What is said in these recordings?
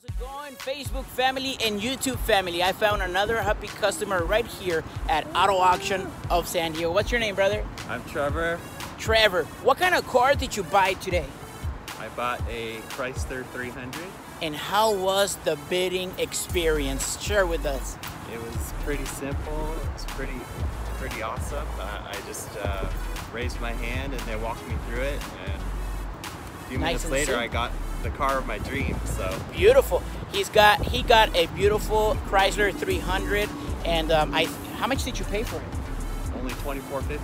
How's it going, Facebook family and YouTube family? I found another happy customer right here at Auto Auction of San Diego. What's your name, brother? I'm Trevor. Trevor. What kind of car did you buy today? I bought a Chrysler 300. And how was the bidding experience? Share with us. It was pretty simple. It was pretty, pretty awesome. Uh, I just uh, raised my hand and they walked me through it. And a few Nice minutes later, simple. I got the car of my dreams. So Beautiful. He's got he got a beautiful Chrysler 300. And um, I, how much did you pay for it? only 24.50.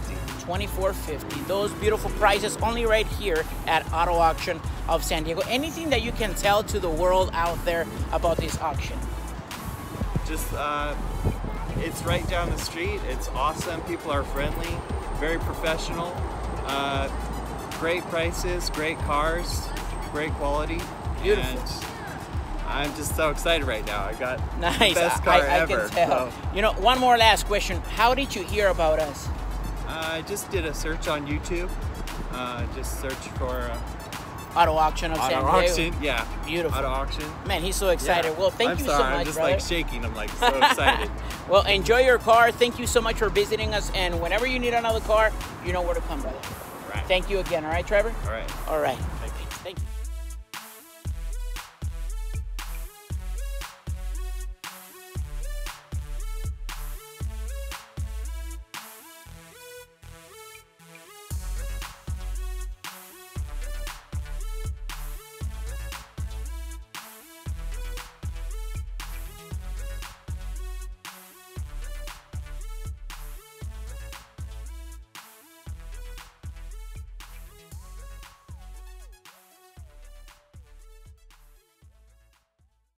2450 those beautiful prices only right here at auto auction of san diego anything that you can tell to the world out there about this auction Just uh, it's right down the street. It's awesome. People are friendly, very professional. Uh, great prices, great cars, great quality. Beautiful. And I'm just so excited right now. I got nice best car I, I ever. can tell so- you know one more last question how did you hear about us I just did a search on YouTube. Uh, just search for uh, auto auction of auto san diego auction. Yeah, Beautiful. auto auction. man he's so excited Yeah. well thank I'm you sorry, so much I'm just brother. like shaking. I'm like so excited. well enjoy your car thank you so much for visiting us and whenever you need another car you know where to come brother right. thank you again all right trevor All right. all right